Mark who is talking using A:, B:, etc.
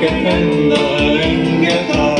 A: que prenda en guerra.